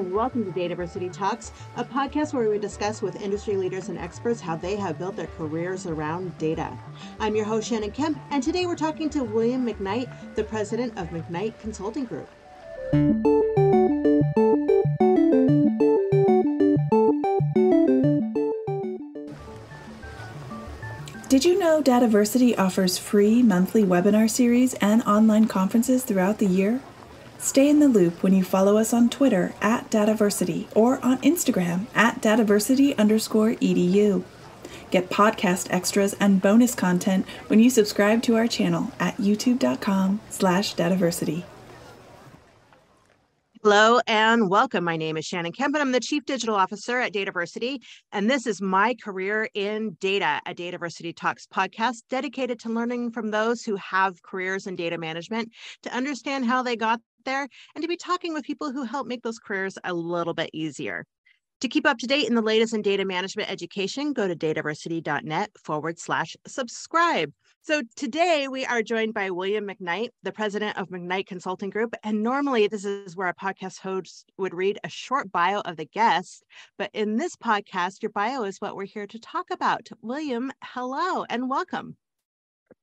and welcome to Dataversity Talks, a podcast where we discuss with industry leaders and experts how they have built their careers around data. I'm your host, Shannon Kemp, and today we're talking to William McKnight, the president of McKnight Consulting Group. Did you know Dataversity offers free monthly webinar series and online conferences throughout the year? Stay in the loop when you follow us on Twitter at Dataversity or on Instagram at Dataversity underscore edu. Get podcast extras and bonus content when you subscribe to our channel at youtube.com slash Dataversity. Hello and welcome. My name is Shannon Kemp, and I'm the Chief Digital Officer at Dataversity. And this is my career in data, a Dataversity Talks podcast dedicated to learning from those who have careers in data management to understand how they got there and to be talking with people who help make those careers a little bit easier. To keep up to date in the latest in data management education, go to dataversity.net forward slash subscribe. So today we are joined by William McKnight, the president of McKnight Consulting Group. And normally this is where a podcast host would read a short bio of the guest. But in this podcast, your bio is what we're here to talk about. William, hello and welcome.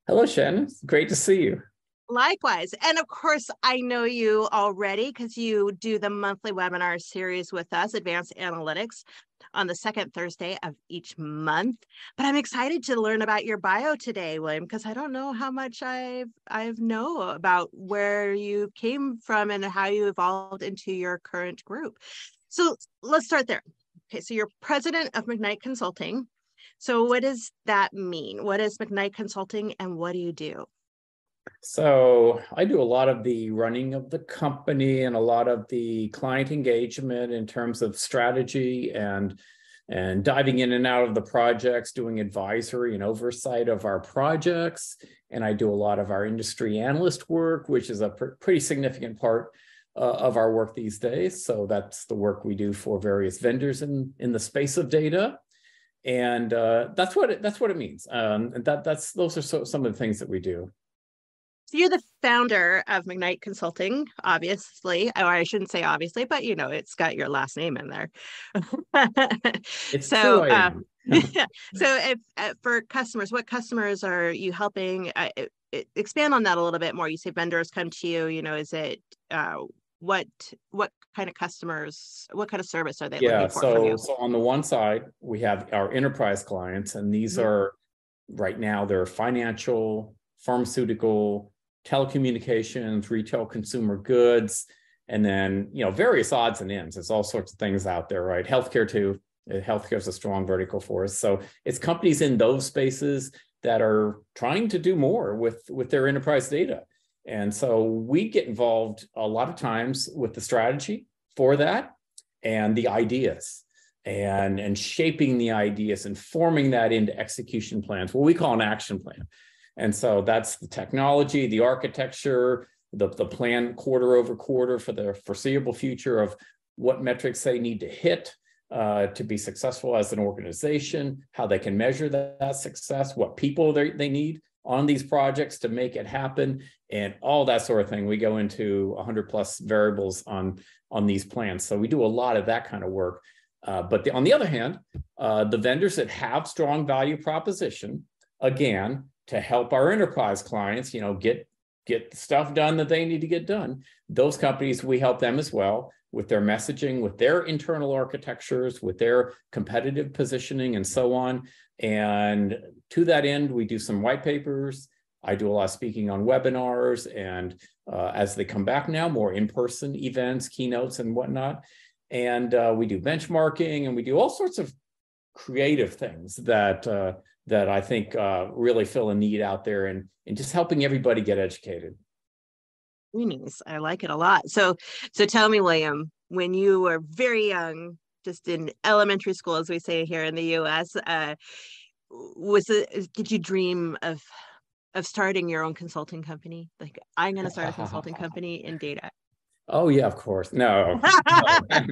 Hello, Shannon. Great to see you. Likewise. And of course, I know you already because you do the monthly webinar series with us, Advanced Analytics, on the second Thursday of each month. But I'm excited to learn about your bio today, William, because I don't know how much I've I've know about where you came from and how you evolved into your current group. So let's start there. Okay, so you're president of McKnight Consulting. So what does that mean? What is McKnight Consulting and what do you do? So I do a lot of the running of the company and a lot of the client engagement in terms of strategy and and diving in and out of the projects, doing advisory and oversight of our projects. And I do a lot of our industry analyst work, which is a pr- pretty significant part uh, of our work these days. So that's the work we do for various vendors in, in the space of data. And uh, that's what it, that's what it means. Um, and that that's those are so, some of the things that we do. So you're the founder of McKnight Consulting, obviously, or I shouldn't say obviously, but you know, it's got your last name in there. it's so, um, so if uh, for customers, what customers are you helping? Uh, expand on that a little bit more. You say vendors come to you. You know, is it uh, what what kind of customers? What kind of service are they? Yeah. so so on the one side, we have our enterprise clients, and these mm-hmm. are right now they're financial, pharmaceutical, telecommunications, retail consumer goods, and then you know various odds and ends. There's all sorts of things out there, right? Healthcare too. Uh, healthcare is a strong vertical for us. So it's companies in those spaces that are trying to do more with with their enterprise data. And so we get involved a lot of times with the strategy for that and the ideas and and shaping the ideas and forming that into execution plans, what we call an action plan. And so that's the technology, the architecture, the, the plan quarter over quarter for the foreseeable future of what metrics they need to hit uh, to be successful as an organization, how they can measure that, that success, what people they, they need on these projects to make it happen, and all that sort of thing. We go into 100 plus variables on, on these plans. So we do a lot of that kind of work. Uh, but the, on the other hand, uh, the vendors that have strong value proposition, again, to help our enterprise clients, you know, get get stuff done that they need to get done. Those companies, we help them as well with their messaging, with their internal architectures, with their competitive positioning, and so on. And to that end, we do some white papers. I do a lot of speaking on webinars, and uh, as they come back now, more in-person events, keynotes, and whatnot. And uh, we do benchmarking, and we do all sorts of creative things that uh, that I think uh, really fill a need out there and, and just helping everybody get educated. Nice. I like it a lot. So, so tell me, William, when you were very young, just in elementary school, as we say here in the U.S., uh, was it? Did you dream of of starting your own consulting company? Like, I'm going to start a consulting company in data. Oh yeah, of course. No, no.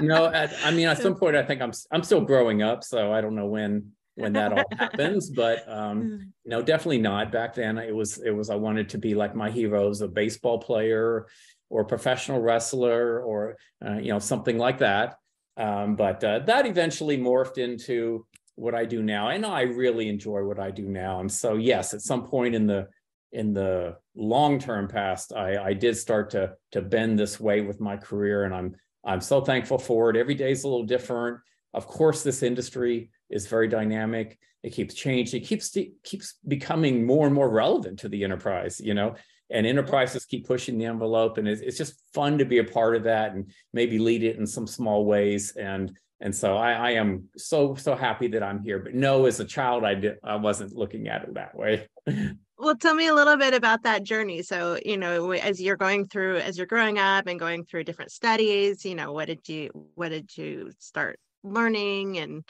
no at, I mean, at some point, I think I'm I'm still growing up, so I don't know when when that all happens, but um, no, definitely not. Back then, it was it was I wanted to be like my heroes, a baseball player or professional wrestler or uh, you know something like that. Um, but uh, that eventually morphed into what I do now, and I really enjoy what I do now. And so, yes, at some point in the in the long term past, I, I did start to to bend this way with my career, and I'm I'm so thankful for it. Every day is a little different. Of course, this industry is very dynamic. It keeps changing. It keeps keeps becoming more and more relevant to the enterprise. You know, and enterprises keep pushing the envelope, and it's, it's just fun to be a part of that and maybe lead it in some small ways. And and so I, I am so so happy that I'm here. But no, as a child, I did I wasn't looking at it that way. well tell me a little bit about that journey so you know as you're going through as you're growing up and going through different studies you know what did you what did you start learning and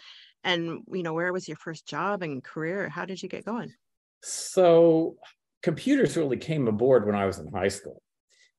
and you know where was your first job and career? How did you get going? So computers really came aboard when i was in high school.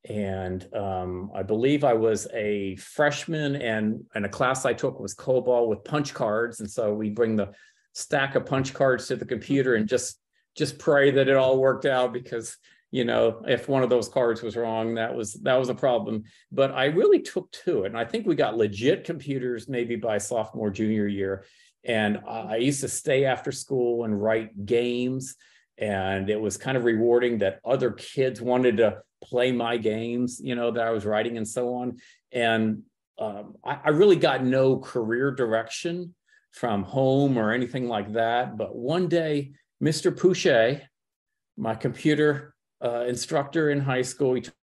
And um, i believe i was a freshman and and a class i took was cobol with punch cards. And so we bring the stack of punch cards to the computer and just just pray that it all worked out because you know if one of those cards was wrong that was that was a problem. But i really took to it. And i think we got legit computers maybe by sophomore junior year and i used to stay after school and write games and it was kind of rewarding that other kids wanted to play my games you know that i was writing and so on and um, I, I really got no career direction from home or anything like that but one day Mr. Pouchet, my computer uh, instructor in high school, he took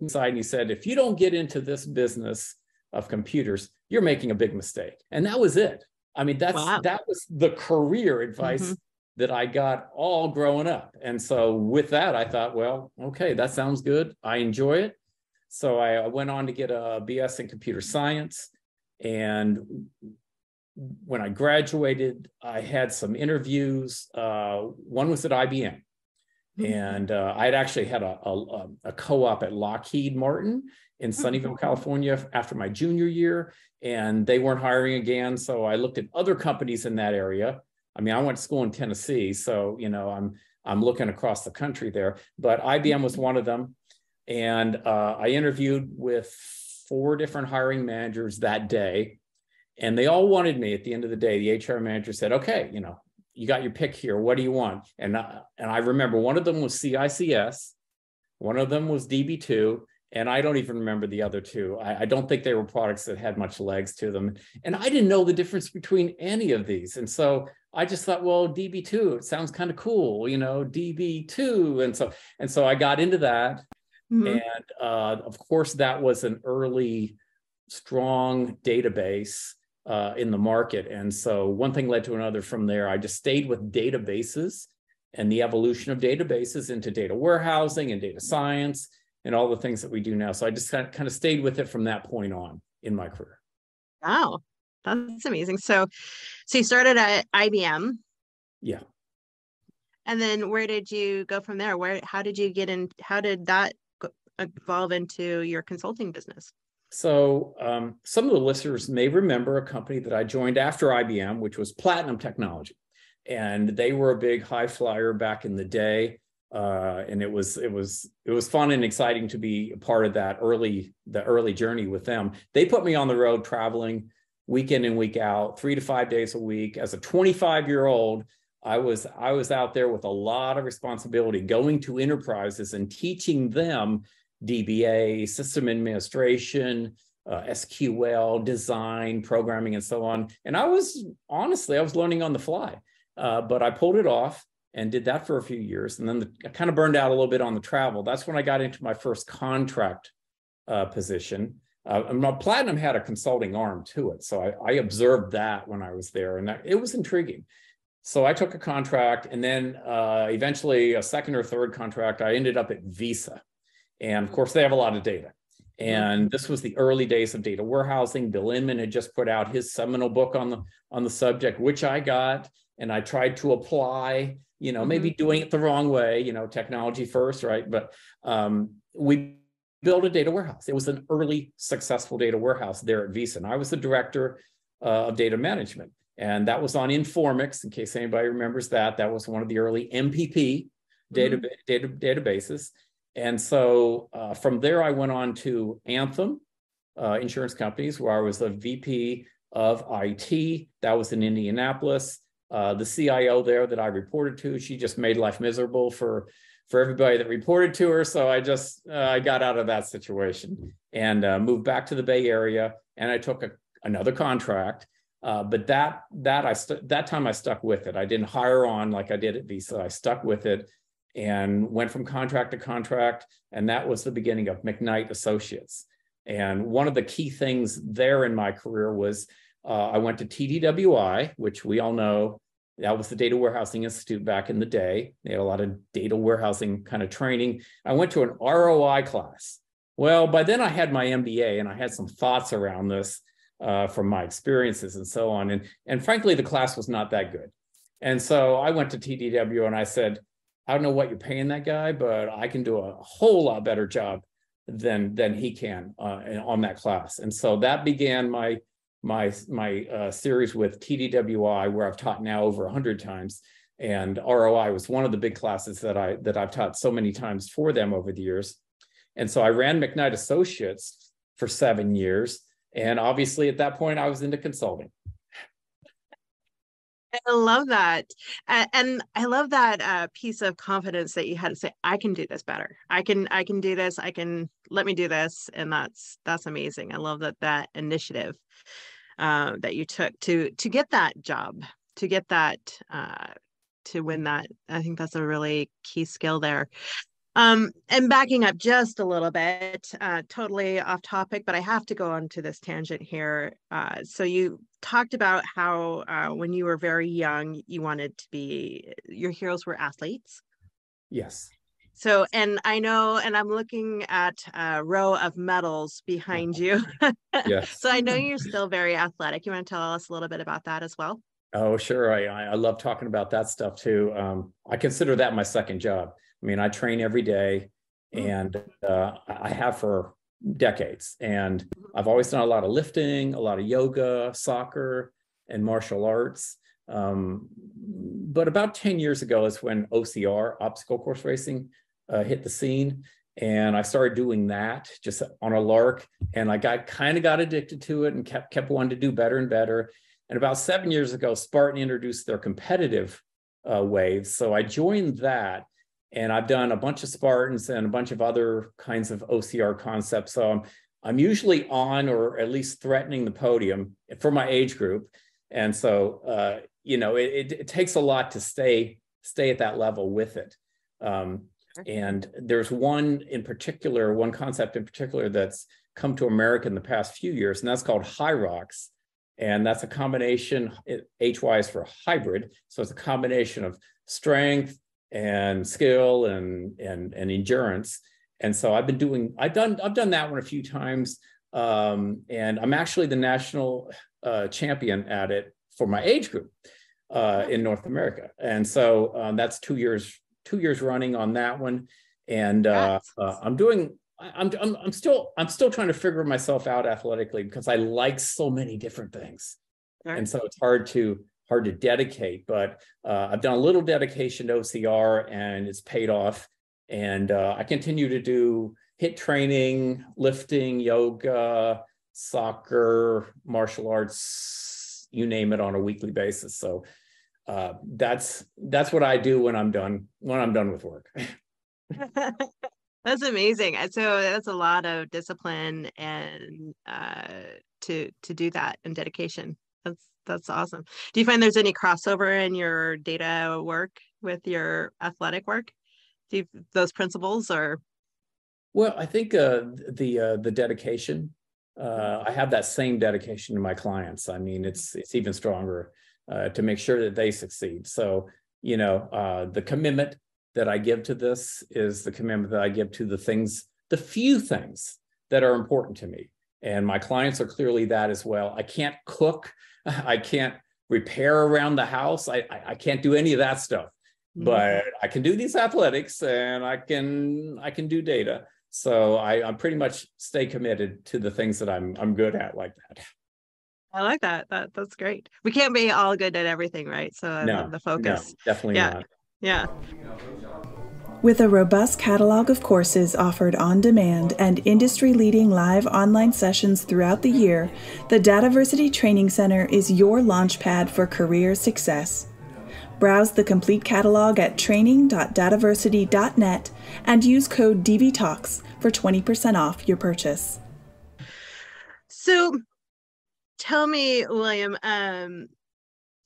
me aside and he said, if you don't get into this business of computers, you're making a big mistake. And that was it. I mean, that's wow. that was the career advice mm-hmm. that I got all growing up. And so with that, I thought, well, okay, that sounds good. I enjoy it. So I went on to get a BS in computer science. And when I graduated, I had some interviews. Uh, one was at IBM, mm-hmm. and uh, I had actually had a, a, a, co-op at Lockheed Martin in mm-hmm. Sunnyvale, California, after my junior year, and they weren't hiring again. So I looked at other companies in that area. I mean, I went to school in Tennessee, so you know, I'm I'm looking across the country there. But IBM was one of them, and uh, I interviewed with four different hiring managers that day and they all wanted me at the end of the day. The HR manager said, okay, you know, you got your pick here. What do you want? And, I, and I remember one of them was CICS, one of them was DB2, and I don't even remember the other two. I, I, don't think they were products that had much legs to them. And I didn't know the difference between any of these. And so I just thought, well, DB2, it sounds kind of cool, you know, DB2. And so, and so I got into that. Mm-hmm. And uh, of course, that was an early, strong database uh, in the market. And so one thing led to another from there. I just stayed with databases and the evolution of databases into data warehousing and data science and all the things that we do now. So I just kind of stayed with it from that point on in my career. Wow, that's amazing. So, so you started at IBM. Yeah. And then where did you go from there? Where, how did you get in? How did that evolve into your consulting business? So um, some of the listeners may remember a company that I joined after IBM, which was Platinum Technology, and they were a big high flyer back in the day. Uh, and it was it was it was fun and exciting to be a part of that early the early journey with them. They put me on the road traveling week in and week out, three to five days a week. As a 25 year old, I was I was out there with a lot of responsibility, going to enterprises and teaching them DBA, system administration, uh, SQL, design, programming, and so on. And I was honestly, I was learning on the fly, uh, but I pulled it off and did that for a few years. And then the, I kind of burned out a little bit on the travel. That's when I got into my first contract uh, position. Uh, my Platinum had a consulting arm to it. So I, I observed that when I was there, and that, it was intriguing. So I took a contract, and then uh, eventually a second or third contract. I ended up at Visa. And of course, they have a lot of data. And this was the early days of data warehousing. Bill Inmon had just put out his seminal book on the on the subject, which I got, and I tried to apply. You know, maybe mm-hmm. doing it the wrong way. You know, technology first, right? But um, we built a data warehouse. It was an early successful data warehouse there at Visa, and I was the director uh, of data management. And that was on Informix, in case anybody remembers that. That was one of the early MPP data, mm-hmm. data databases. And so uh, from there, I went on to Anthem uh, Insurance Companies, where I was the VP of IT. That was in Indianapolis. Uh, the CIO there that I reported to, she just made life miserable for for everybody that reported to her. So I just uh, I got out of that situation and uh, moved back to the Bay Area, and I took a, another contract. Uh, but that that I st- that time I stuck with it. I didn't hire on like I did at Visa. I stuck with it and went from contract to contract, and that was the beginning of McKnight Associates. And one of the key things there in my career was uh, I went to TDWI, which we all know that was the Data Warehousing Institute back in the day. They had a lot of data warehousing kind of training. I went to an ROI class. Well, by then I had my MBA and I had some thoughts around this uh, from my experiences and so on. And, and frankly, the class was not that good. And so I went to TDW and I said, I don't know what you're paying that guy, but I can do a whole lot better job than than he can uh, on that class. And so that began my my my uh, series with TDWI, where I've taught now over a hundred times. And ROI was one of the big classes that I that I've taught so many times for them over the years. And so I ran McKnight Associates for seven years. And obviously, at that point, I was into consulting. I love that. and I love that uh, piece of confidence that you had to say, I can do this better. I can, I can do this. I can let me do this. And that's, that's amazing. I love that, that initiative uh, that you took to, to get that job, to get that, uh, to win that. I think that's a really key skill there. Um, and backing up just a little bit, uh, totally off topic, but I have to go on to this tangent here. Uh, so you talked about how uh, when you were very young, you wanted to be, your heroes were athletes. Yes. So, and I know, and I'm looking at a row of medals behind you. yes. so I know you're still very athletic. You want to tell us a little bit about that as well? Oh, sure. I, I love talking about that stuff too. Um, I consider that my second job. I mean, I train every day hmm. and uh, I have for decades. And I've always done a lot of lifting, a lot of yoga, soccer, and martial arts. Um, but about 10 years ago is when OCR, obstacle course racing, uh, hit the scene. And I started doing that just on a lark. And I got kind of got addicted to it and kept kept wanting to do better and better. And about seven years ago, Spartan introduced their competitive uh, waves. So I joined that and I've done a bunch of Spartans and a bunch of other kinds of OCR concepts. So I'm, I'm usually on or at least threatening the podium for my age group. And so, uh, you know, it, it, it, takes a lot to stay stay at that level with it. Um, and there's one in particular, one concept in particular that's come to America in the past few years, and that's called HYROX. And that's a combination, HY is for hybrid. So it's a combination of strength, and skill and and and endurance. And so I've been doing I've done I've done that one a few times. Um, and I'm actually the national uh, champion at it for my age group uh, in North America. And so um, that's two years two years running on that one. And uh, uh I'm doing I'm, I'm I'm still I'm still trying to figure myself out athletically because I like so many different things. And so it's hard to hard to dedicate, but uh, I've done a little dedication to OCR and it's paid off. And uh, I continue to do HIIT training, lifting, yoga, soccer, martial arts, you name it on a weekly basis. So uh, that's that's what I do when I'm done when I'm done with work. that's amazing. So that's a lot of discipline and uh, to to do that and dedication. That's that's awesome. Do you find there's any crossover in your data work with your athletic work? Do you, those principles or? Well, I think uh, the uh, the dedication. Uh, I have that same dedication to my clients. I mean, it's it's even stronger uh, to make sure that they succeed. So you know, uh, the commitment that I give to this is the commitment that I give to the things, the few things that are important to me. And my clients are clearly that as well. I can't cook I can't repair around the house. I, I, I can't do any of that stuff, mm-hmm. but I can do these athletics and I can I can do data. So I, I pretty much stay committed to the things that I'm I'm good at like that. I like that. That that's great. We can't be all good at everything, right? So no, the focus. No, definitely yeah. not. Yeah. With a robust catalog of courses offered on demand and industry leading live online sessions throughout the year, the Dataversity Training Center is your launchpad for career success. Browse the complete catalog at training.dataversity.net and use code DVTalks for 20% off your purchase. So tell me, William, um,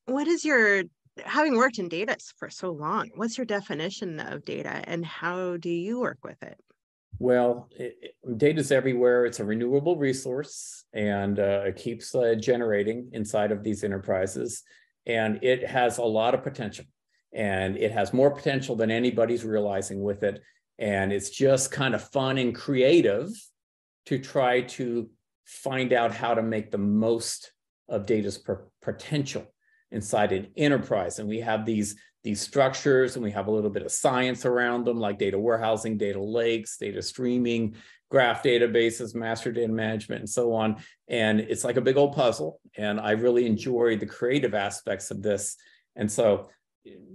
what is your having worked in data for so long, what's your definition of data and how do you work with it? Well, data is everywhere. It's a renewable resource and uh, it keeps uh, generating inside of these enterprises. And it has a lot of potential. And it has more potential than anybody's realizing with it. And it's just kind of fun and creative to try to find out how to make the most of data's potential inside an enterprise. And we have these, these structures and we have a little bit of science around them, like data warehousing, data lakes, data streaming, graph databases, master data management, and so on. And it's like a big old puzzle. And I really enjoy the creative aspects of this. And so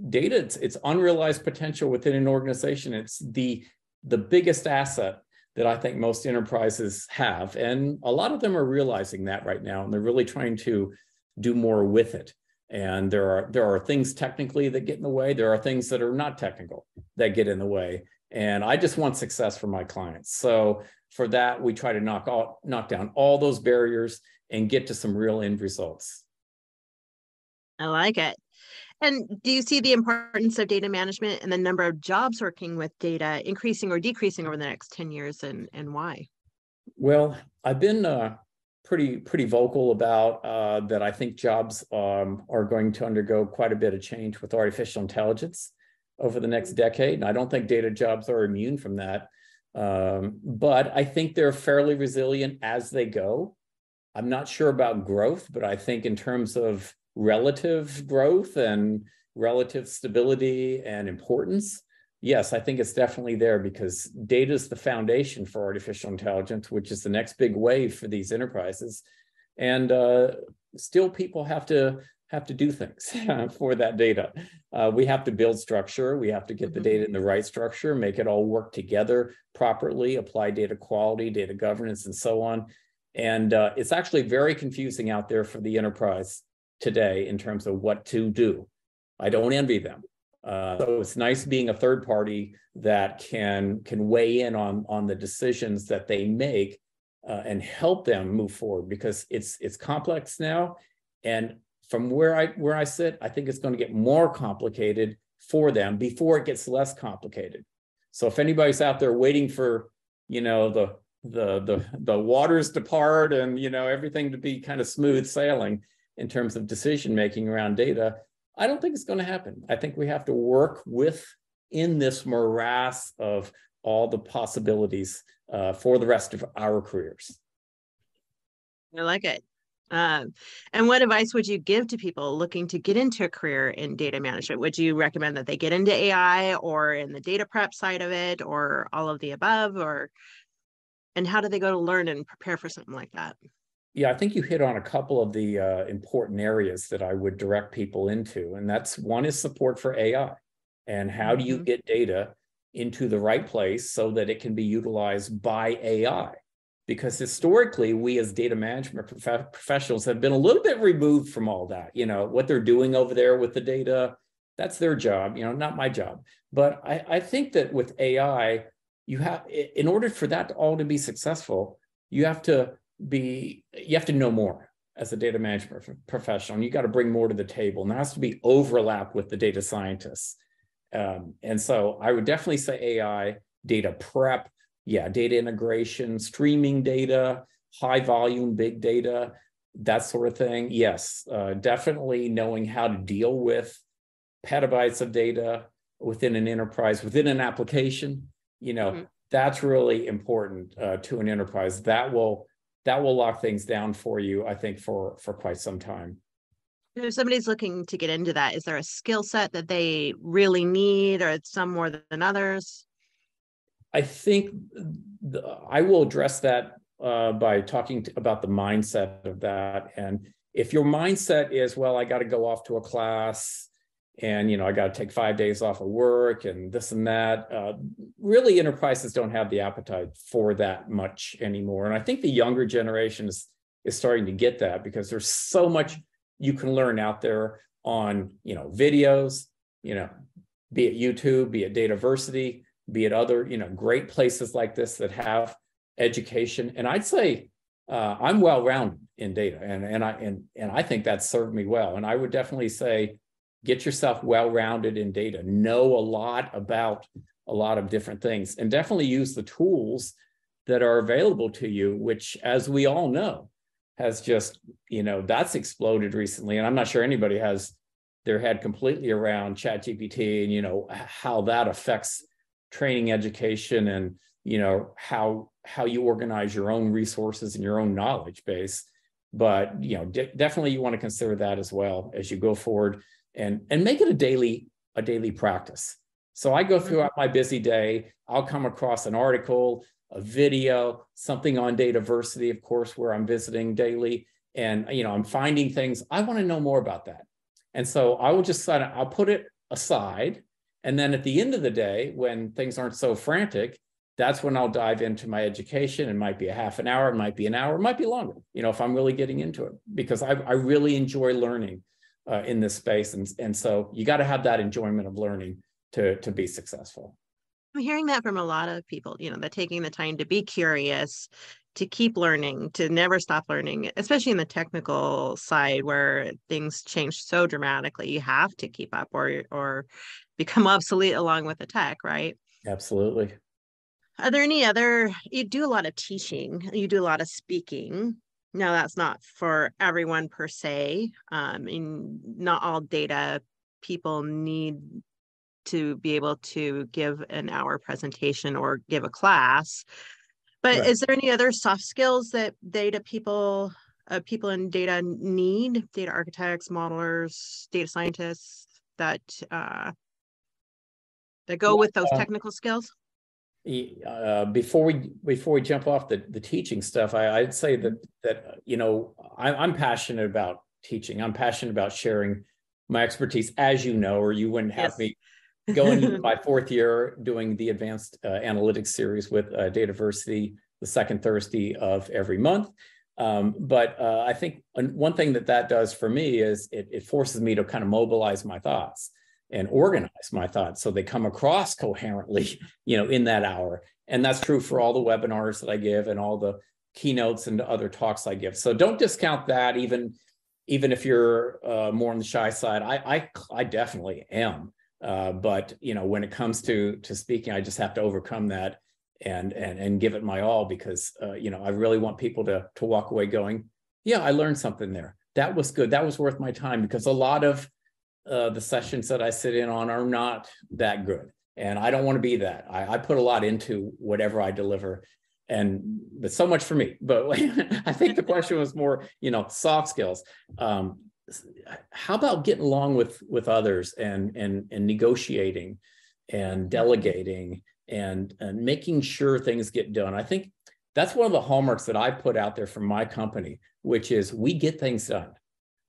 data, it's, it's unrealized potential within an organization. It's the, the biggest asset that I think most enterprises have. And a lot of them are realizing that right now, and they're really trying to do more with it and there are there are things technically that get in the way. There are things that are not technical that get in the way. And i just want success for my clients. So for that we try to knock out knock down all those barriers and get to some real end results. I like it. And do you see the importance of data management and the number of jobs working with data increasing or decreasing over the next 10 years and and why? Well i've been uh, pretty pretty vocal about uh, that I think jobs um, are going to undergo quite a bit of change with artificial intelligence over the next decade. And I don't think data jobs are immune from that. Um, but I think they're fairly resilient as they go. I'm not sure about growth, but I think in terms of relative growth and relative stability and importance, yes, I think it's definitely there because data is the foundation for artificial intelligence, which is the next big wave for these enterprises. And uh, still, people have to have to do things for that data. Uh, we have to build structure. We have to get the data in the right structure, make it all work together properly, apply data quality, data governance, and so on. And uh, it's actually very confusing out there for the enterprise today in terms of what to do. I don't envy them. Uh, so it's nice being a third party that can can weigh in on on the decisions that they make uh, and help them move forward because it's it's complex now, and from where I where I sit, I think it's going to get more complicated for them before it gets less complicated. So if anybody's out there waiting for you know the the the the waters to part and you know everything to be kind of smooth sailing in terms of decision making around data I don't think it's going to happen. I think we have to work with in this morass of all the possibilities uh, for the rest of our careers. I like it. Um, and what advice would you give to people looking to get into a career in data management? Would you recommend that they get into AI or in the data prep side of it or all of the above or and how do they go to learn and prepare for something like that? Yeah, I think you hit on a couple of the uh, important areas that I would direct people into. And that's one is support for AI. And how mm-hmm. do you mm-hmm. get data into the right place so that it can be utilized by AI? Because historically, we as data management prof- professionals have been a little bit removed from all that. You know, what they're doing over there with the data, that's their job, you know, not my job. But I, I think that with AI, you have, in order for that all to be successful, you have to be you have to know more as a data management professional. And you got to bring more to the table and there has to be overlap with the data scientists. Um, and so i would definitely say ai data prep yeah data integration streaming data high volume big data that sort of thing. Yes uh, definitely knowing how to deal with petabytes of data within an enterprise within an application you know mm-hmm. that's really important uh, to an enterprise. That will that will lock things down for you, I think, for for quite some time. If somebody's looking to get into that, is there a skill set that they really need, or some more than others? I think the, I will address that uh, by talking to, about the mindset of that. And if your mindset is, well, I got to go off to a class and, you know, I got to take five days off of work and this and that, uh, really enterprises don't have the appetite for that much anymore. And I think the younger generation is, is starting to get that because there's so much you can learn out there on, you know, videos, you know, be it YouTube, be it Dataversity, be it other, you know, great places like this that have education. And I'd say uh, I'm well rounded in data, and and I and and I think that served me well. And I would definitely say, get yourself well rounded in data. Know a lot about a lot of different things, and definitely use the tools that are available to you. Which, as we all know, has just you know that's exploded recently. And I'm not sure anybody has their head completely around ChatGPT and you know how that affects training education and you know how how you organize your own resources and your own knowledge base but you know de- definitely you want to consider that as well as you go forward and and make it a daily a daily practice. So i go mm-hmm. throughout my busy day. I'll come across an article a video something on Dataversity, of course where i'm visiting daily. And you know i'm finding things. I want to know more about that. And so i will just i'll put it aside. And then at the end of the day when things aren't so frantic that's when I'll dive into my education. It might be a half an hour, it might be an hour, it might be longer, you know, if I'm really getting into it, because I, I really enjoy learning uh, in this space. And, and so you got to have that enjoyment of learning to, to be successful. I'm hearing that from a lot of people, you know, that taking the time to be curious, to keep learning, to never stop learning, especially in the technical side where things change so dramatically. You have to keep up or or become obsolete along with the tech, right? Absolutely. Are there any other, you do a lot of teaching, you do a lot of speaking. Now, that's not for everyone per se. Um, and not all data people need to be able to give an hour presentation or give a class. But right. is there any other soft skills that data people, uh, people in data need? Data architects, modelers, data scientists that uh, that go with those technical skills? Uh, before we before we jump off the, the teaching stuff, I, would say that that you know I, I'm passionate about teaching. I'm passionate about sharing my expertise, as you know, or you wouldn't have yes. me going into my fourth year doing the advanced uh, analytics series with uh, Dataversity the second Thursday of every month. Um, but uh, I think one thing that that does for me is it, it forces me to kind of mobilize my thoughts and organize my thoughts so they come across coherently you know in that hour. And that's true for all the webinars that i give and all the keynotes and other talks i give. So don't discount that even even if you're uh, more on the shy side. I i, I definitely am. Uh, but you know when it comes to to speaking i just have to overcome that and and and give it my all because uh, you know i really want people to to walk away going yeah i learned something there. That was good. That was worth my time. Because a lot of uh, the sessions that I sit in on are not that good. And I don't want to be that. I, I put a lot into whatever I deliver. And but so much for me. But I think the question was more, you know, soft skills. Um, how about getting along with with others and and and negotiating and delegating and and making sure things get done? I think that's one of the hallmarks that I put out there from my company, which is we get things done.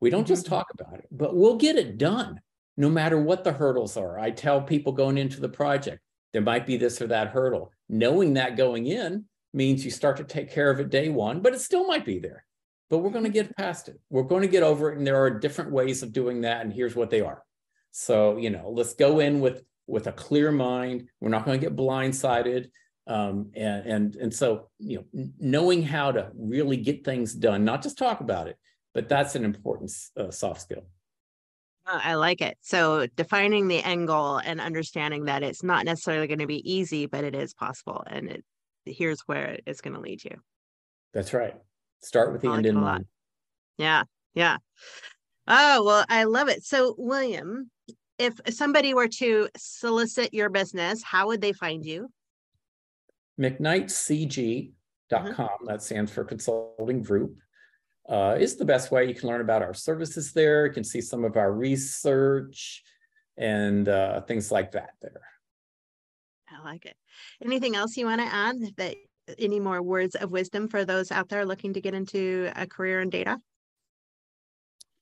We don't just mm-hmm. talk about it, but we'll get it done no matter what the hurdles are. I tell people going into the project, there might be this or that hurdle. Knowing that going in means you start to take care of it day one, but it still might be there. But we're going to get past it. We're going to get over it. And there are different ways of doing that. And here's what they are. So, you know, let's go in with with a clear mind. We're not going to get blindsided. Um, and and and so you know knowing how to really get things done not just talk about it but that's an important uh, soft skill. Uh, I like it. So defining the end goal and understanding that it's not necessarily going to be easy, but it is possible, and it here's where it's going to lead you. That's right. Start with the end in mind. Yeah, yeah. Oh well, I love it. So William, if somebody were to solicit your business, how would they find you? McKnightCG.com. Mm-hmm. That stands for Consulting Group uh, is the best way. You can learn about our services there. You can see some of our research and uh, things like that there. I like it. Anything else you want to add that any more words of wisdom for those out there looking to get into a career in data?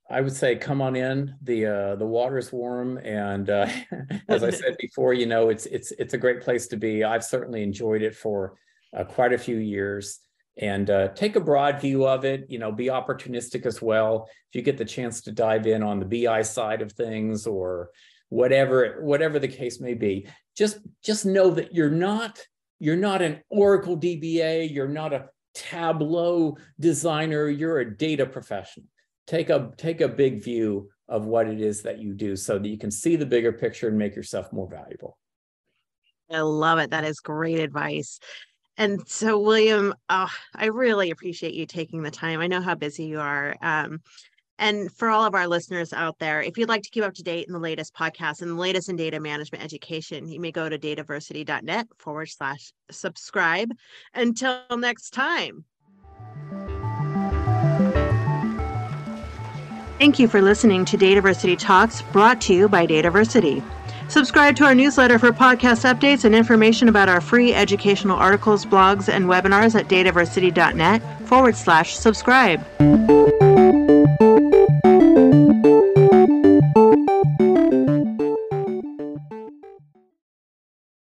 I would say come on in. The uh, the water's warm, and uh, as I said before, you know it's it's it's a great place to be. I've certainly enjoyed it for uh, quite a few years, and uh, take a broad view of it. You know, be opportunistic as well. If you get the chance to dive in on the BI side of things, or whatever whatever the case may be, just just know that you're not you're not an Oracle DBA. You're not a Tableau designer. You're a data professional take a take a big view of what it is that you do so that you can see the bigger picture and make yourself more valuable i love it that is great advice and so william oh, i really appreciate you taking the time i know how busy you are um, and for all of our listeners out there, if you'd like to keep up to date in the latest podcasts and the latest in data management education, you may go to dataversity.net forward slash subscribe. Until next time. Thank you for listening to Dataversity Talks brought to you by Dataversity. Subscribe to our newsletter for podcast updates and information about our free educational articles, blogs, and webinars at dataversity.net forward slash subscribe.